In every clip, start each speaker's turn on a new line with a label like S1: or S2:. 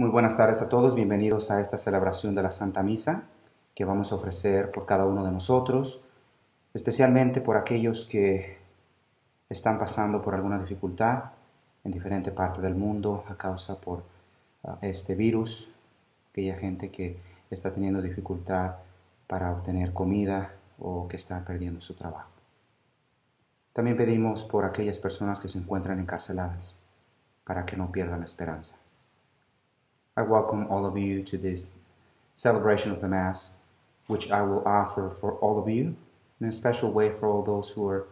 S1: Muy buenas tardes a todos, bienvenidos a esta celebración de la Santa Misa que vamos a ofrecer por cada uno de nosotros, especialmente por aquellos que están pasando por alguna dificultad en diferente parte del mundo a causa por uh, este virus, aquella gente que está teniendo dificultad para obtener comida o que está perdiendo su trabajo. También pedimos por aquellas personas que se encuentran encarceladas para que no pierdan la esperanza. I welcome all of you to this celebration of the Mass, which I will offer for all of you in a special way for all those who are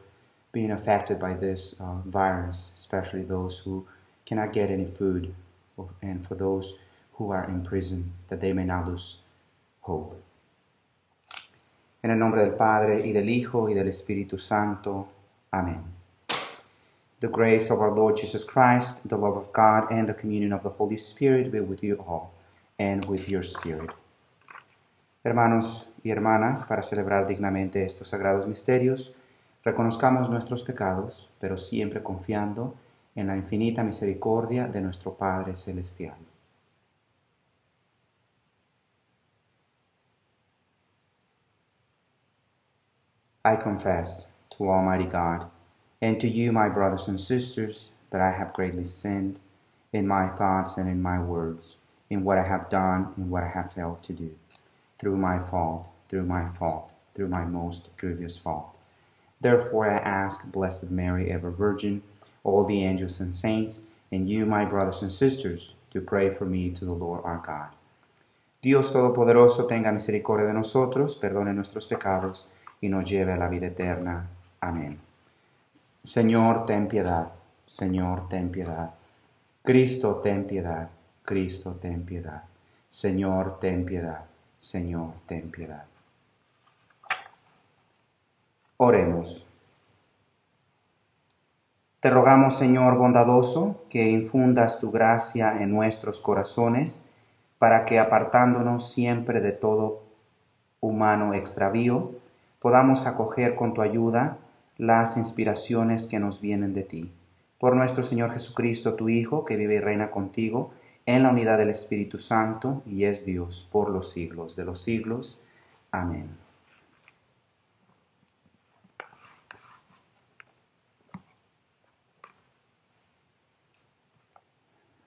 S1: being affected by this uh, virus, especially those who cannot get any food, and for those who are in prison, that they may not lose hope. En el nombre del Padre, y del Hijo, y del Espíritu Santo. Amén. The grace of our Lord Jesus Christ, the love of God, and the communion of the Holy Spirit be with you all, and with your spirit. Hermanos y hermanas, para celebrar dignamente estos sagrados misterios, reconozcamos nuestros pecados, pero siempre confiando en la infinita misericordia de nuestro Padre Celestial. I confess to Almighty God and to you, my brothers and sisters, that I have greatly sinned in my thoughts and in my words, in what I have done and what I have failed to do, through my fault, through my fault, through my most grievous fault. Therefore I ask, Blessed Mary, ever Virgin, all the angels and saints, and you, my brothers and sisters, to pray for me to the Lord our God. Dios Todopoderoso tenga misericordia de nosotros, perdone nuestros pecados y nos lleve a la vida eterna. Amén. Señor, ten piedad. Señor, ten piedad. Cristo, ten piedad. Cristo, ten piedad. Señor, ten piedad. Señor, ten piedad. Oremos. Te rogamos, Señor bondadoso, que infundas tu gracia en nuestros corazones, para que apartándonos siempre de todo humano extravío, podamos acoger con tu ayuda las inspiraciones que nos vienen de ti. Por nuestro Señor Jesucristo, tu Hijo, que vive y reina contigo en la unidad del Espíritu Santo y es Dios por los siglos de los siglos. Amén.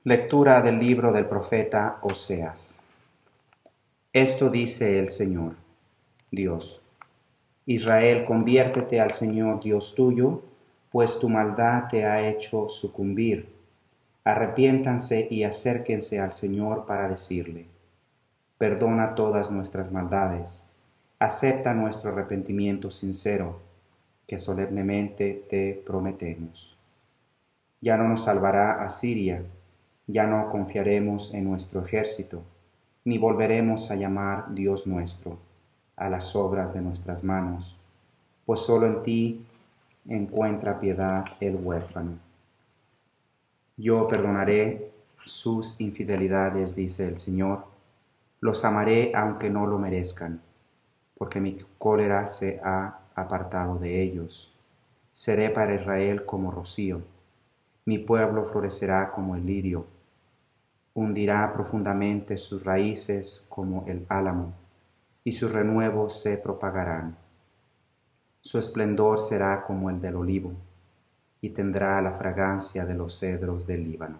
S1: Lectura del libro del profeta Oseas. Esto dice el Señor, Dios Israel, conviértete al Señor Dios tuyo, pues tu maldad te ha hecho sucumbir. Arrepiéntanse y acérquense al Señor para decirle, perdona todas nuestras maldades, acepta nuestro arrepentimiento sincero, que solemnemente te prometemos. Ya no nos salvará Asiria, ya no confiaremos en nuestro ejército, ni volveremos a llamar Dios nuestro a las obras de nuestras manos, pues solo en ti encuentra piedad el huérfano. Yo perdonaré sus infidelidades, dice el Señor, los amaré aunque no lo merezcan, porque mi cólera se ha apartado de ellos. Seré para Israel como rocío, mi pueblo florecerá como el lirio, hundirá profundamente sus raíces como el álamo y sus renuevos se propagarán. Su esplendor será como el del olivo, y tendrá la fragancia de los cedros del Líbano.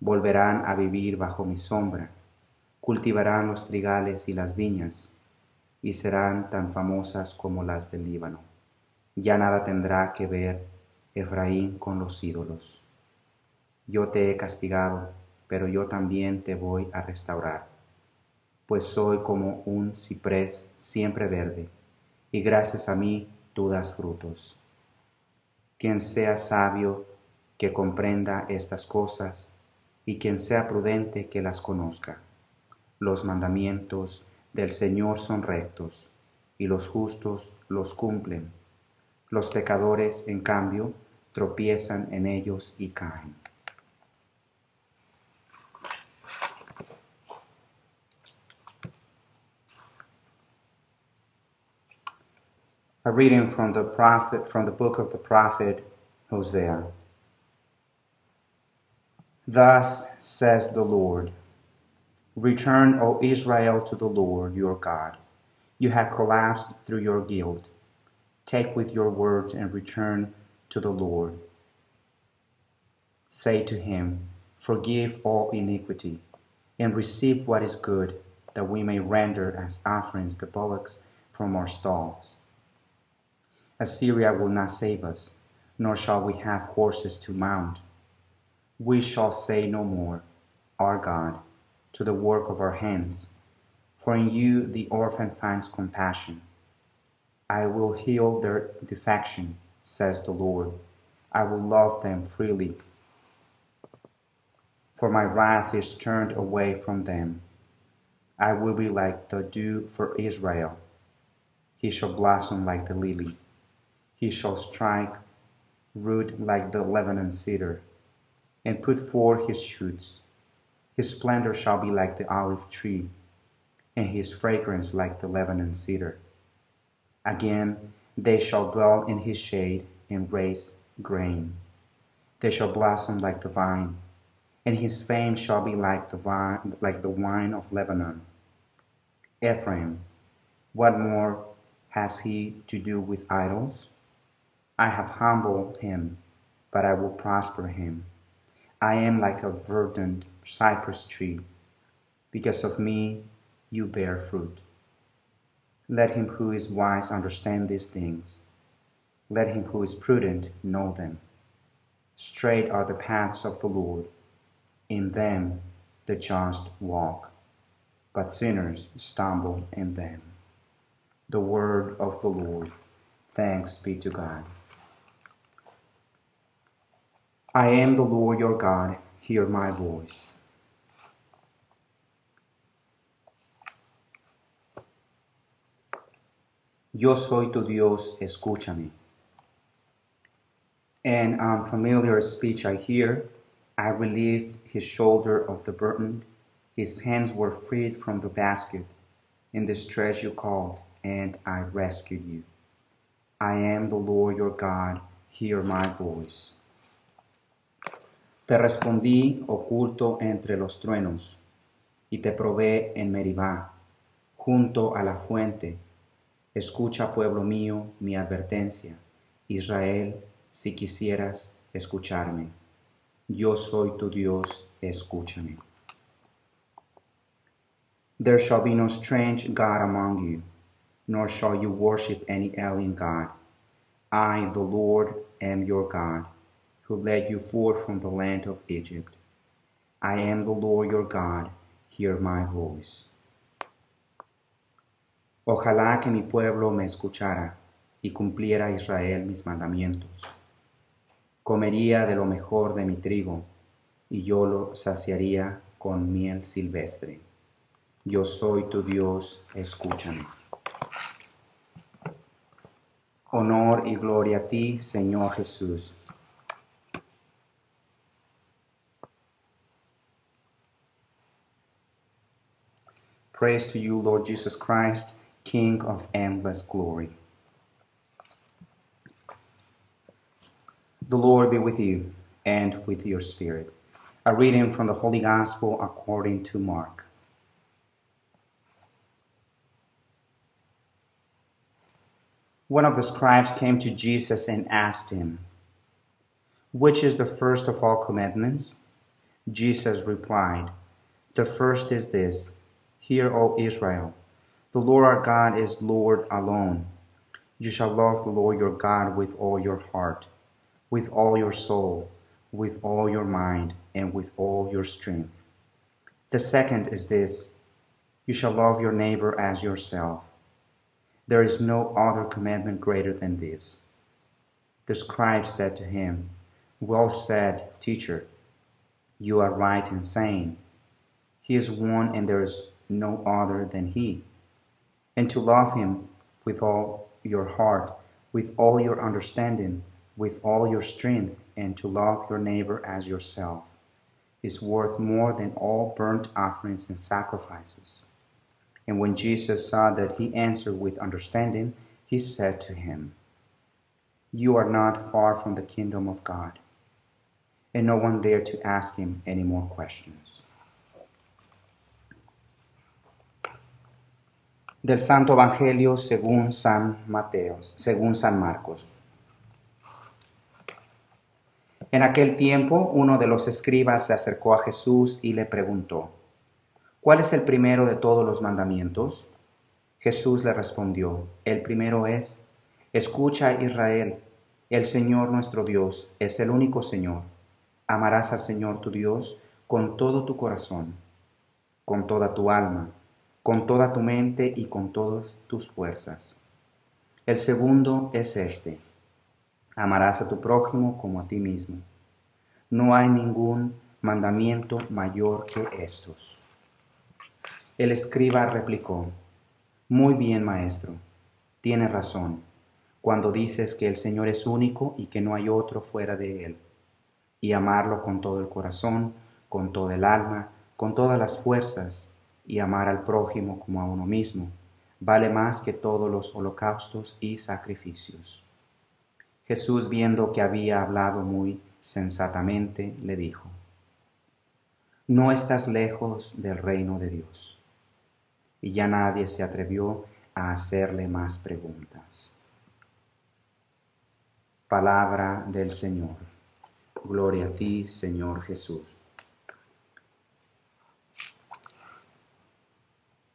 S1: Volverán a vivir bajo mi sombra, cultivarán los trigales y las viñas, y serán tan famosas como las del Líbano. Ya nada tendrá que ver Efraín con los ídolos. Yo te he castigado, pero yo también te voy a restaurar pues soy como un ciprés siempre verde, y gracias a mí tú das frutos. Quien sea sabio, que comprenda estas cosas, y quien sea prudente, que las conozca. Los mandamientos del Señor son rectos, y los justos los cumplen. Los pecadores, en cambio, tropiezan en ellos y caen. A reading from the prophet from the book of the prophet Hosea. Thus says the Lord, Return, O Israel, to the Lord your God. You have collapsed through your guilt. Take with your words and return to the Lord. Say to him, Forgive all iniquity, and receive what is good, that we may render as offerings the bullocks from our stalls. Assyria will not save us, nor shall we have horses to mount. We shall say no more, Our God, to the work of our hands, for in you the orphan finds compassion. I will heal their defection, says the Lord. I will love them freely. For my wrath is turned away from them. I will be like the dew for Israel. He shall blossom like the lily. He shall strike root like the Lebanon cedar, and put forth his shoots. His splendor shall be like the olive tree, and his fragrance like the Lebanon cedar. Again, they shall dwell in his shade and raise grain. They shall blossom like the vine, and his fame shall be like the vine, like the wine of Lebanon. Ephraim, what more has he to do with idols? I have humbled him, but I will prosper him. I am like a verdant cypress tree. Because of me, you bear fruit. Let him who is wise understand these things. Let him who is prudent know them. Straight are the paths of the Lord. In them the just walk, but sinners stumble in them. The word of the Lord. Thanks be to God. I am the Lord your God, hear my voice. Yo soy tu Dios, escúchame. An unfamiliar speech I hear, I relieved his shoulder of the burden. His hands were freed from the basket. In distress you called, and I rescued you. I am the Lord your God, hear my voice. Te respondí oculto entre los truenos, y te probé en Meribá, junto a la fuente. Escucha, pueblo mío, mi advertencia. Israel, si quisieras escucharme. Yo soy tu Dios, escúchame. There shall be no strange God among you, nor shall you worship any alien God. I, the Lord, am your God who led you forth from the land of Egypt. I am the Lord your God, hear my voice. Ojalá que mi pueblo me escuchara y cumpliera Israel mis mandamientos. Comería de lo mejor de mi trigo y yo lo saciaría con miel silvestre. Yo soy tu Dios, escúchame. Honor y gloria a ti, Señor Jesús Praise to you, Lord Jesus Christ, King of endless glory. The Lord be with you and with your spirit. A reading from the Holy Gospel according to Mark. One of the scribes came to Jesus and asked him, Which is the first of all commandments? Jesus replied, The first is this Hear, O Israel, the Lord our God is Lord alone. You shall love the Lord your God with all your heart, with all your soul, with all your mind, and with all your strength. The second is this you shall love your neighbor as yourself. There is no other commandment greater than this. The scribe said to him, Well said, teacher. You are right in saying, He is one and there is no other than He, and to love Him with all your heart, with all your understanding, with all your strength, and to love your neighbor as yourself is worth more than all burnt offerings and sacrifices. And when Jesus saw that he answered with understanding, he said to him, You are not far from the kingdom of God. And no one dared to ask him any more questions. Del Santo Evangelio según San Mateo, según San Marcos. En aquel tiempo uno de los escribas se acercó a Jesús y le preguntó, ¿cuál es el primero de todos los mandamientos? Jesús le respondió, el primero es, escucha Israel, el Señor nuestro Dios es el único Señor. Amarás al Señor tu Dios con todo tu corazón, con toda tu alma con toda tu mente y con todas tus fuerzas. El segundo es este, amarás a tu prójimo como a ti mismo. No hay ningún mandamiento mayor que estos. El escriba replicó, Muy bien, maestro, tienes razón, cuando dices que el Señor es único y que no hay otro fuera de Él, y amarlo con todo el corazón, con toda el alma, con todas las fuerzas, y amar al prójimo como a uno mismo vale más que todos los holocaustos y sacrificios. Jesús, viendo que había hablado muy sensatamente, le dijo, No estás lejos del reino de Dios. Y ya nadie se atrevió a hacerle más preguntas. Palabra del Señor. Gloria a ti, Señor Jesús.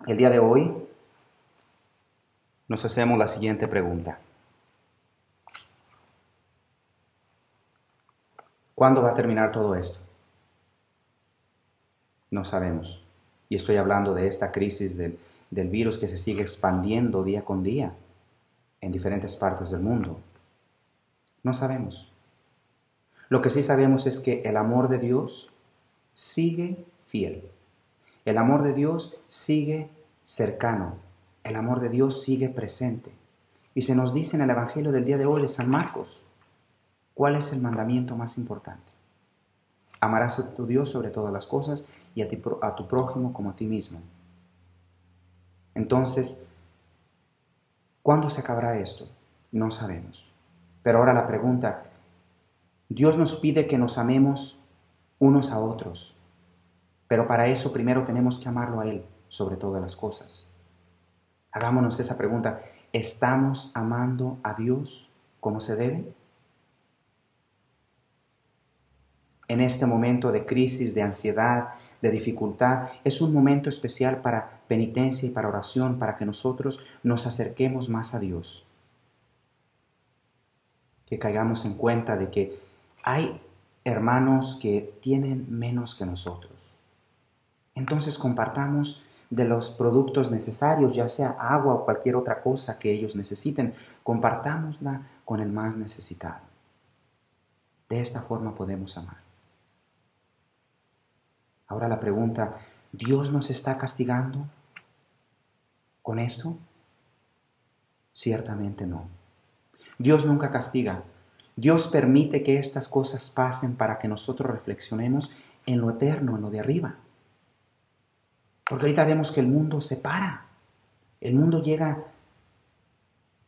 S1: El día de hoy nos hacemos la siguiente pregunta. ¿Cuándo va a terminar todo esto? No sabemos. Y estoy hablando de esta crisis del, del, virus que se sigue expandiendo día con día en diferentes partes del mundo. No sabemos. Lo que sí sabemos es que el amor de Dios sigue fiel. El amor de Dios sigue cercano. El amor de Dios sigue presente. Y se nos dice en el Evangelio del día de hoy de San Marcos, ¿cuál es el mandamiento más importante? Amarás a tu Dios sobre todas las cosas y a, tu prójimo como a ti mismo. Entonces, ¿cuándo se acabará esto? No sabemos. Pero ahora la pregunta, Dios nos pide que nos amemos unos a otros. Pero para eso primero tenemos que amarlo a Él sobre todas las cosas. Hagámonos esa pregunta, ¿estamos amando a Dios como se debe? En este momento de crisis, de ansiedad, de dificultad, es un momento especial para penitencia y para oración, para que nosotros nos acerquemos más a Dios. Que caigamos en cuenta de que hay hermanos que tienen menos que nosotros entonces compartamos de los productos necesarios, ya sea agua o cualquier otra cosa que ellos necesiten, compartámosla con el más necesitado. De esta forma podemos amar. Ahora la pregunta, ¿Dios nos está castigando con esto? Ciertamente no. Dios nunca castiga. Dios permite que estas cosas pasen para que nosotros reflexionemos en lo eterno, en lo de arriba. Porque ahorita vemos que el mundo se para. El mundo llega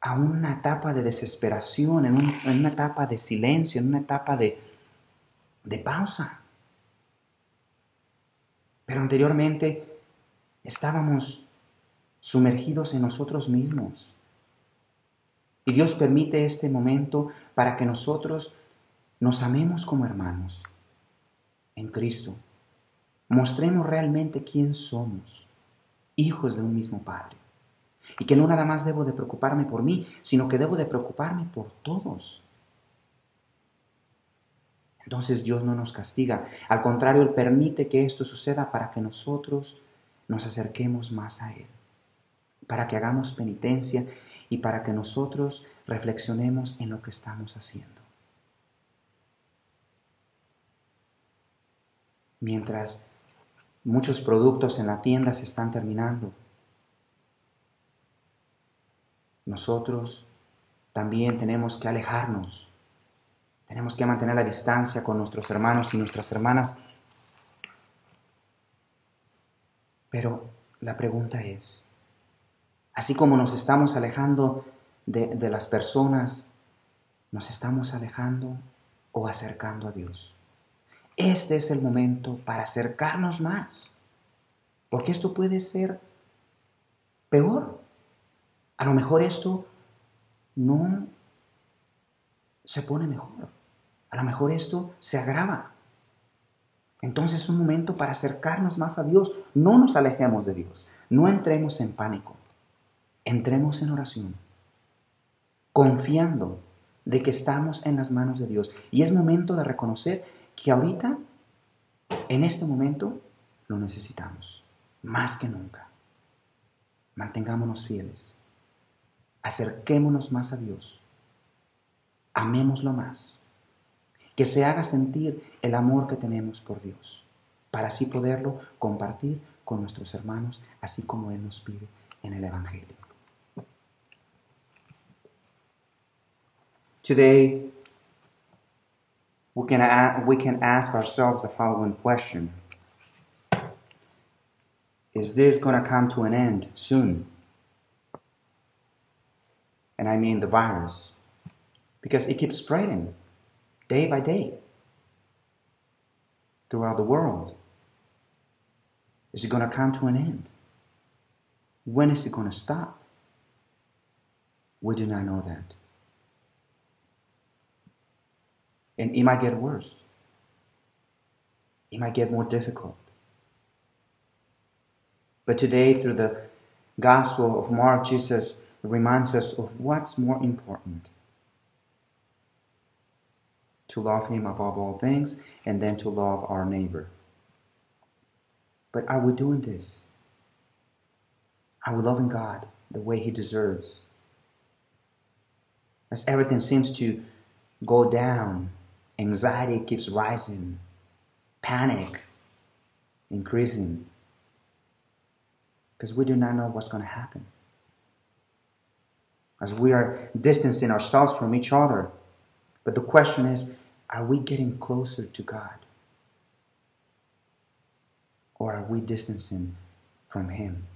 S1: a una etapa de desesperación, en, una etapa de silencio, en una etapa de, de pausa. Pero anteriormente estábamos sumergidos en nosotros mismos. Y Dios permite este momento para que nosotros nos amemos como hermanos en Cristo mostremos realmente quién somos, hijos de un mismo Padre. Y que no nada más debo de preocuparme por mí, sino que debo de preocuparme por todos. Entonces Dios no nos castiga, al contrario, Él permite que esto suceda para que nosotros nos acerquemos más a Él, para que hagamos penitencia y para que nosotros reflexionemos en lo que estamos haciendo. Mientras Muchos productos en la tienda se están terminando. Nosotros también tenemos que alejarnos. Tenemos que mantener la distancia con nuestros hermanos y nuestras hermanas. Pero la pregunta es, así como nos estamos alejando de, de las personas, ¿nos estamos alejando o acercando a Dios? Este es el momento para acercarnos más, porque esto puede ser peor. A lo mejor esto no se pone mejor. A lo mejor esto se agrava. Entonces es un momento para acercarnos más a Dios. No nos alejemos de Dios. No entremos en pánico. Entremos en oración. Confiando de que estamos en las manos de Dios. Y es momento de reconocer que ahorita, en este momento, lo necesitamos. Más que nunca. Mantengámonos fieles. Acerquémonos más a Dios. Amémoslo más que se haga sentir el amor que tenemos por Dios, para así poderlo compartir con nuestros hermanos, así como Él nos pide en el Evangelio. Today, we can, we can ask ourselves the following question Is this going to come to an end soon? And I mean the virus, because it keeps spreading day by day throughout the world? Is it going to come to an end? When is it going to stop? We do not know that. And it might get worse. It might get more difficult. But today, through the Gospel of Mark, Jesus reminds us of what's more important to love Him above all things, and then to love our neighbor. But are we doing this? Are we loving God the way He deserves? As everything seems to go down, anxiety keeps rising, panic increasing, because we do not know what's going to happen. As we are distancing ourselves from each other, but the question is are we getting closer to God? Or are we distancing from Him?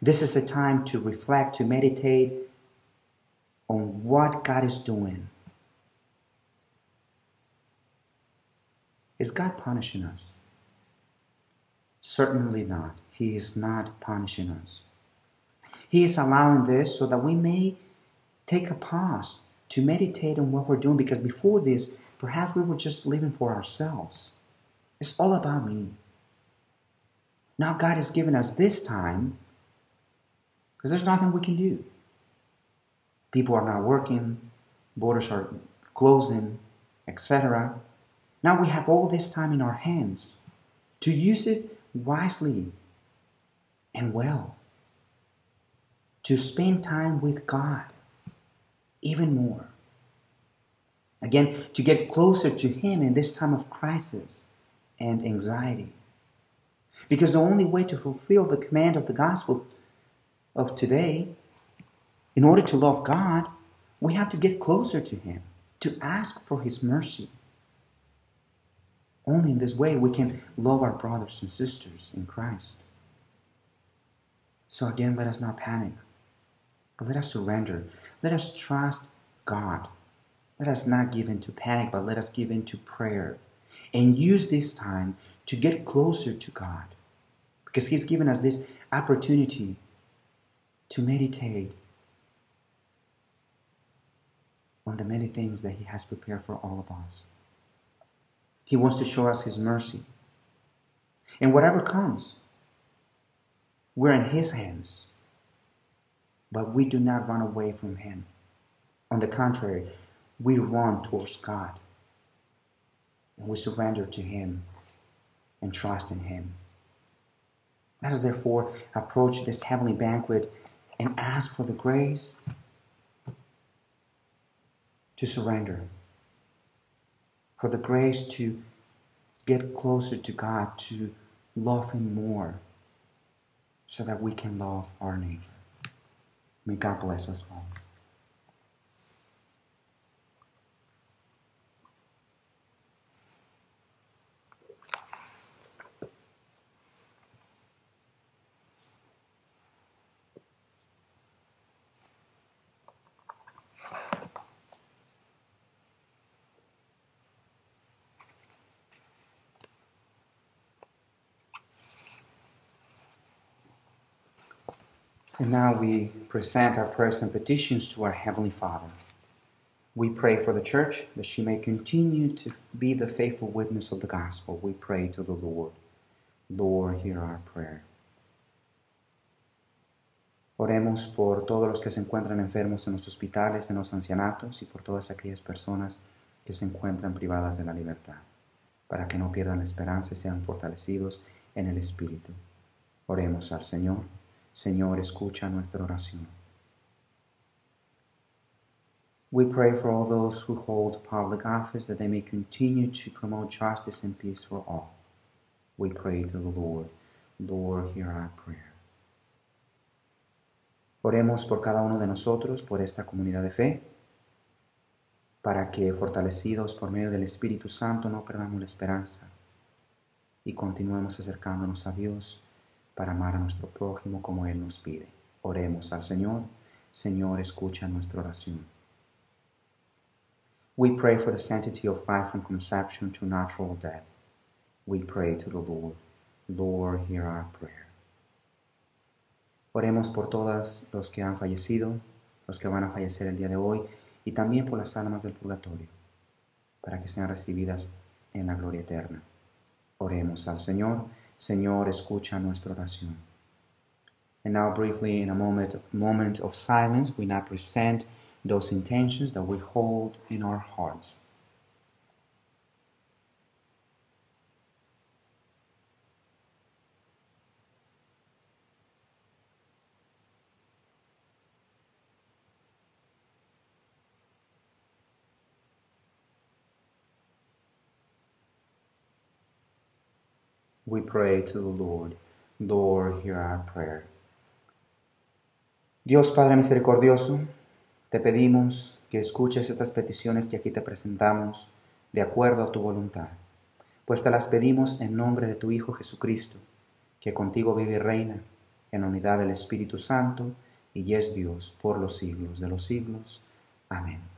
S1: This is a time to reflect, to meditate on what God is doing. Is God punishing us? Certainly not. He is not punishing us. He is allowing this so that we may take a pause to meditate on what we're doing because before this, perhaps we were just living for ourselves. It's all about me. Now God has given us this time because there's nothing we can do. People are not working, borders are closing, etc. Now we have all this time in our hands to use it wisely and well, to spend time with God even more. Again, to get closer to Him in this time of crisis and anxiety. Because the only way to fulfill the command of the gospel of today, in order to love God, we have to get closer to Him, to ask for His mercy. Only in this way we can love our brothers and sisters in Christ. So again, let us not panic, but let us surrender. Let us trust God. Let us not give in to panic, but let us give in to prayer and use this time to get closer to God because He's given us this opportunity to meditate on the many things that He has prepared for all of us. He wants to show us His mercy. And whatever comes, we're in His hands. But we do not run away from Him. On the contrary, we run towards God. And we surrender to Him and trust in Him. Let us therefore approach this heavenly banquet and ask for the grace to surrender, for the grace to get closer to God, to love Him more, so that we can love our neighbor. May God bless us all. Now we present our prayers and petitions to our Heavenly Father. We pray for the church that she may continue to be the faithful witness of the gospel. We pray to the Lord. Lord, hear our prayer. Oremos por todos los que se encuentran enfermos en los hospitales, en los ancianatos y por todas aquellas personas que se encuentran privadas de la libertad, para que no pierdan la esperanza y sean fortalecidos en el Espíritu. Oremos al Señor. Señor, escucha nuestra oración. We pray for all those who hold public office that they may continue to promote justice and peace for all. We pray to the Lord. Lord, hear our prayer. Oremos por cada uno de nosotros, por esta comunidad de fe, para que, fortalecidos por medio del Espíritu Santo, no perdamos la esperanza y continuemos acercándonos a Dios para amar a nuestro prójimo como Él nos pide. Oremos al Señor. Señor, escucha nuestra oración. We pray for the sanctity of life from conception to natural death. We pray to the Lord. Lord, hear our prayer. Oremos por todos los que han fallecido, los que van a fallecer el día de hoy, y también por las almas del purgatorio, para que sean recibidas en la gloria eterna. Oremos al Señor. Señor, escucha nuestra oración. And now, briefly, in a moment, moment of silence, we now present those intentions that we hold in our hearts. We pray to the Lord. Lord, hear our prayer. Dios Padre misericordioso, te pedimos que escuches estas peticiones que aquí te presentamos de acuerdo a tu voluntad, pues te las pedimos en nombre de tu Hijo Jesucristo, que contigo vive y reina en unidad del Espíritu Santo y es Dios por los siglos de los siglos. Amén.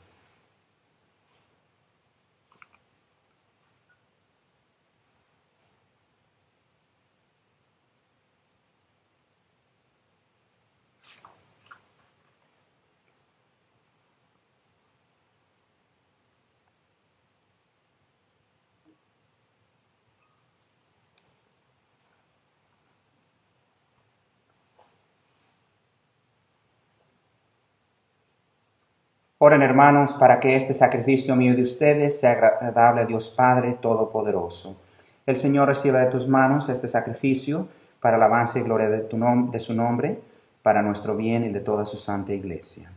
S1: Oren hermanos para que este sacrificio mío de ustedes sea agradable a Dios Padre Todopoderoso. El Señor reciba de tus manos este sacrificio para el avance y gloria de, tu de su nombre, para nuestro bien y de toda su santa iglesia.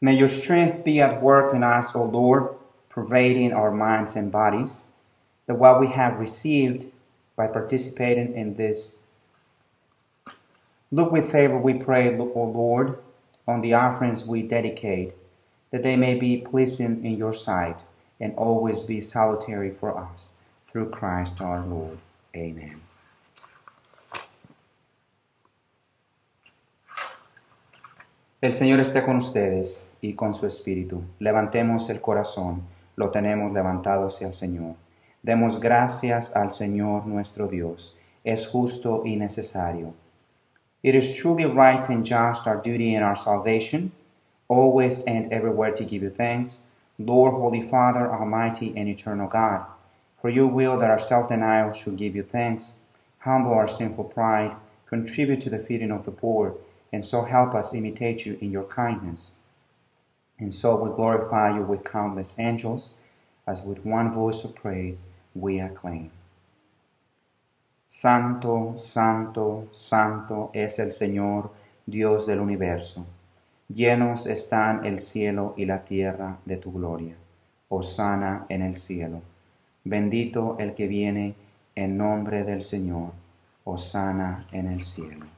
S1: May your strength be at work in us, O Lord, pervading our minds and bodies, that what we have received by participating in this, look with favor, we pray, O Lord, on the offerings we dedicate, that they may be pleasing in your sight and always be salutary for us. Through Christ our Lord. Amen. El Señor esté con ustedes y con su espíritu. Levantemos el corazón, lo tenemos levantado hacia el Señor. Demos gracias al Señor nuestro Dios. Es justo y necesario. It is truly right and just our duty and our salvation, always and everywhere to give you thanks, Lord, Holy Father, Almighty and eternal God, for your will that our self denial should give you thanks, humble our sinful pride, contribute to the feeding of the poor, and so help us imitate you in your kindness. And so we glorify you with countless angels, as with one voice of praise we acclaim. Santo, santo, santo es el Señor, Dios del universo. Llenos están el cielo y la tierra de tu gloria. Hosana en el cielo. Bendito el que viene en nombre del Señor. Hosana en el cielo.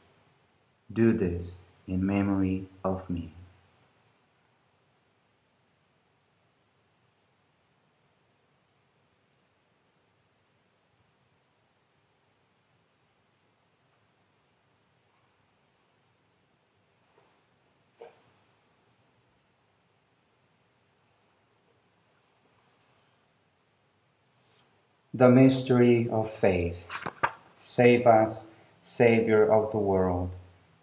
S1: Do this in memory of me. The mystery of faith. Save us, Savior of the world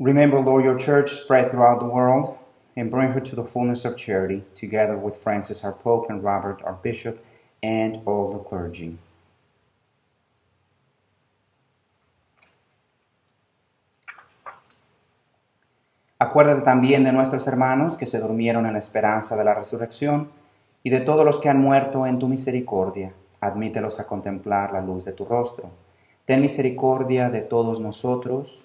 S1: Remember, Lord, your church spread throughout the world and bring her to the fullness of charity, together with Francis, our Pope, and Robert, our Bishop, and all the clergy. Acuérdate también de nuestros hermanos que se durmieron en la esperanza de la resurrección y de todos los que han muerto en tu misericordia. Admítelos a contemplar la luz de tu rostro. Ten misericordia de todos nosotros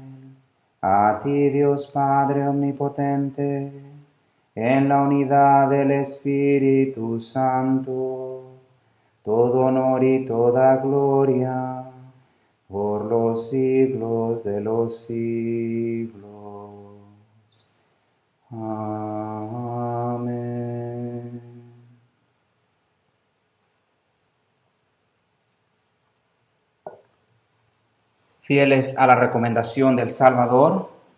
S1: Ti Dios Padre Omnipotente, en la unidad del Espíritu Santo, todo honor y toda gloria por los siglos de los siglos. Amén. Fieles a la recomendación del Salvador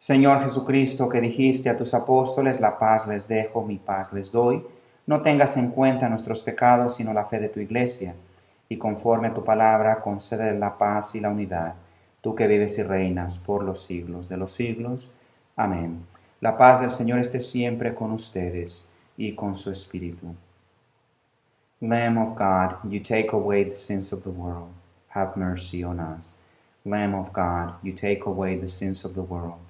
S1: Señor Jesucristo, que dijiste a tus apóstoles, la paz les dejo, mi paz les doy, no tengas en cuenta nuestros pecados, sino la fe de tu iglesia, y conforme a tu palabra, concede la paz y la unidad, tú que vives y reinas por los siglos de los siglos. Amén. La paz del Señor esté siempre con ustedes y con su espíritu. Lamb of God, you take away the sins of the world, have mercy on us. Lamb of God, you take away the sins of the world,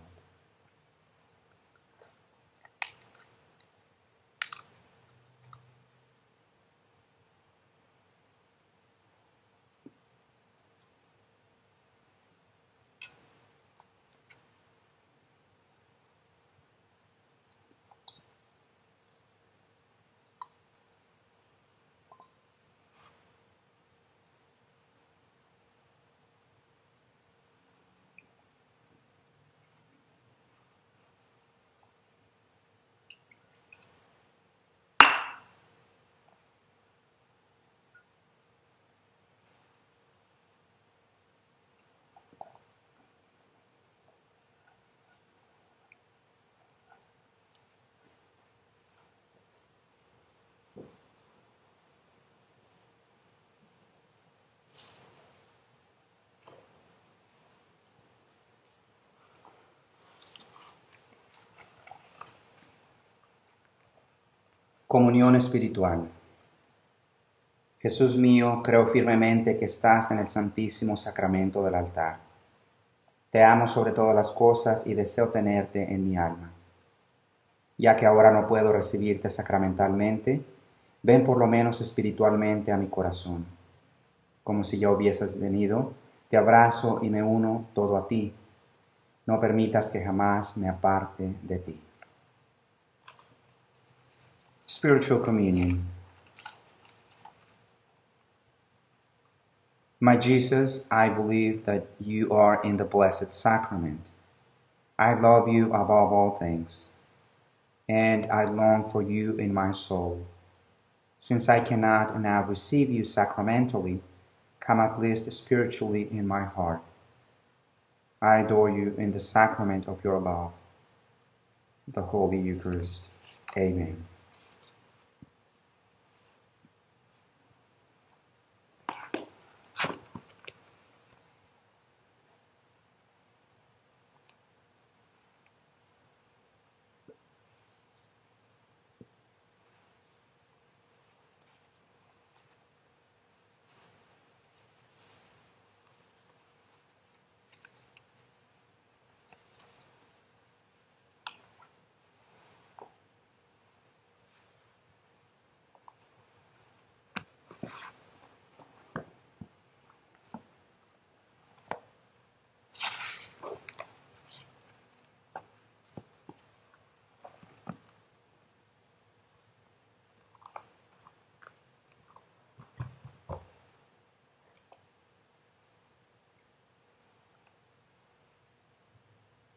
S1: Comunión espiritual. Jesús mío, creo firmemente que estás en el santísimo sacramento del altar. Te amo sobre todas las cosas y deseo tenerte en mi alma. Ya que ahora no puedo recibirte sacramentalmente, ven por lo menos espiritualmente a mi corazón. Como si ya hubieses venido, te abrazo y me uno todo a ti. No permitas que jamás me aparte de ti. Spiritual Communion. My Jesus, I believe that you are in the Blessed Sacrament. I love you above all things, and I long for you in my soul. Since I cannot now receive you sacramentally, come at least spiritually in my heart. I adore you in the sacrament of your love, the Holy Eucharist. Amen.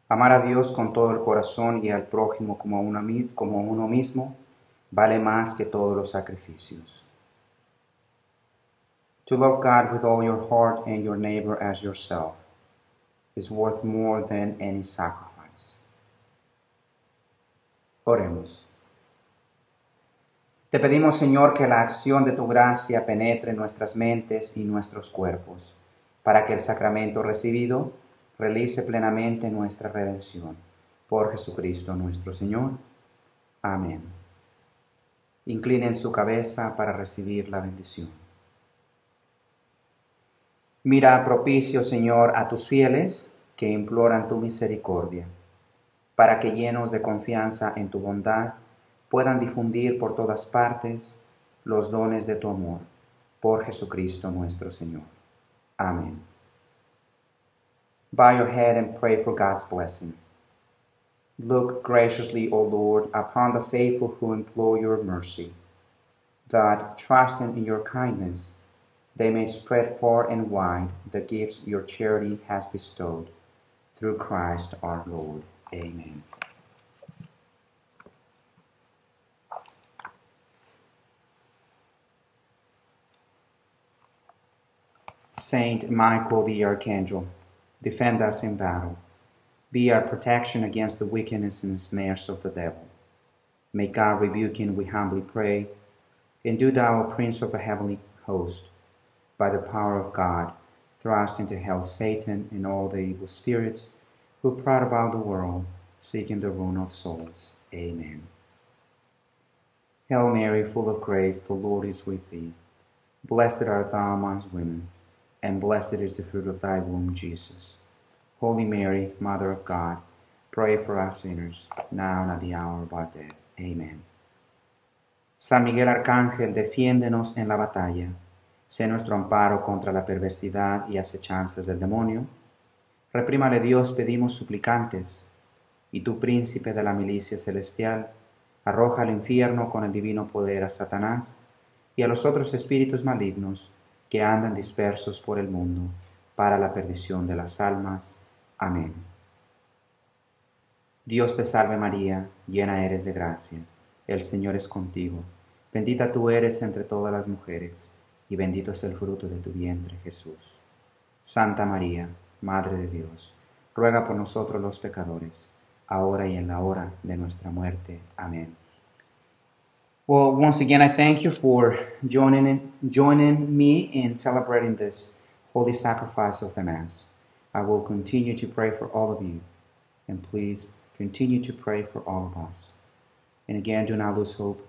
S1: Amar a Dios con todo el corazón y al prójimo como, una, como uno mismo vale más que todos los sacrificios. To love God with all your heart and your neighbor as yourself is worth more than any sacrifice. Oremos. Te pedimos, Señor, que la acción de tu gracia penetre en nuestras mentes y nuestros cuerpos, para que el sacramento recibido realice plenamente nuestra redención. Por Jesucristo nuestro Señor. Amén. Inclinen su cabeza para recibir la bendición. Mira propicio, Señor, a tus fieles que imploran tu misericordia, para que llenos de confianza en tu bondad, puedan difundir por todas partes los dones de tu amor. Por Jesucristo nuestro Señor. Amén. Bow your head and pray for God's blessing. Look graciously, O Lord, upon the faithful who implore your mercy, that, trusting in your kindness, they may spread far and wide the gifts your charity has bestowed. Through Christ our Lord. Amen. Saint Michael the Archangel, defend us in battle. Be our protection against the wickedness and snares of the devil. May God rebuke him, we humbly pray. And do thou, Prince of the heavenly host, by the power of God, thrust into hell Satan and all the evil spirits who prowl about the world, seeking the ruin of souls. Amen. Hail Mary, full of grace, the Lord is with thee. Blessed art thou amongst women, and blessed is the fruit of thy womb, Jesus. Holy Mary, Mother of God, pray for us sinners, now and at the hour of our death. Amen. San Miguel Arcángel, defiéndenos en la batalla sé nuestro amparo contra la perversidad y acechanzas del demonio. Reprímale Dios, pedimos suplicantes, y tú, príncipe de la milicia celestial, arroja al infierno con el divino poder a Satanás y a los otros espíritus malignos que andan dispersos por el mundo para la perdición de las almas. Amén. Dios te salve María, llena eres de gracia, el Señor es contigo, bendita tú eres entre todas las mujeres y bendito es el fruto de tu vientre, Jesús. Santa María, Madre de Dios, ruega por nosotros los pecadores, ahora y en la hora de nuestra muerte. Amén. Well, once again, I thank you for joining, in, joining me in celebrating this holy sacrifice of the Mass. I will continue to pray for all of you, and please continue to pray for all of us. And again, do not lose hope.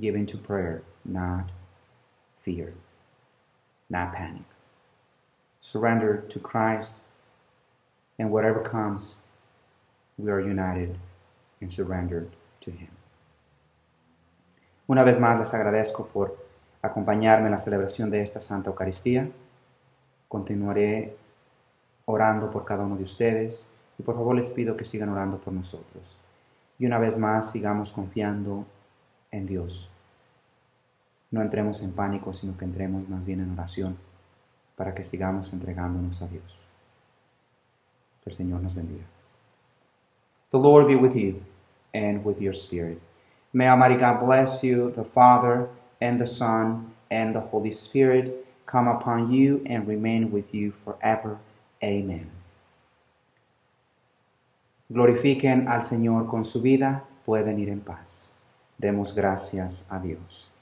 S1: Give into prayer, not fear, not panic. Surrender to Christ, and whatever comes, we are united and surrendered to Him. Una vez más les agradezco por acompañarme en la celebración de esta Santa Eucaristía. Continuaré orando por cada uno de ustedes y por favor les pido que sigan orando por nosotros. Y una vez más sigamos confiando en Dios no entremos en pánico, sino que entremos más bien en oración para que sigamos entregándonos a Dios. Que el Señor nos bendiga. The Lord be with you and with your spirit. May Almighty God bless you, the Father and the Son and the Holy Spirit come upon you and remain with you forever. Amen. Glorifiquen al Señor con su vida, pueden ir en paz. Demos gracias a Dios.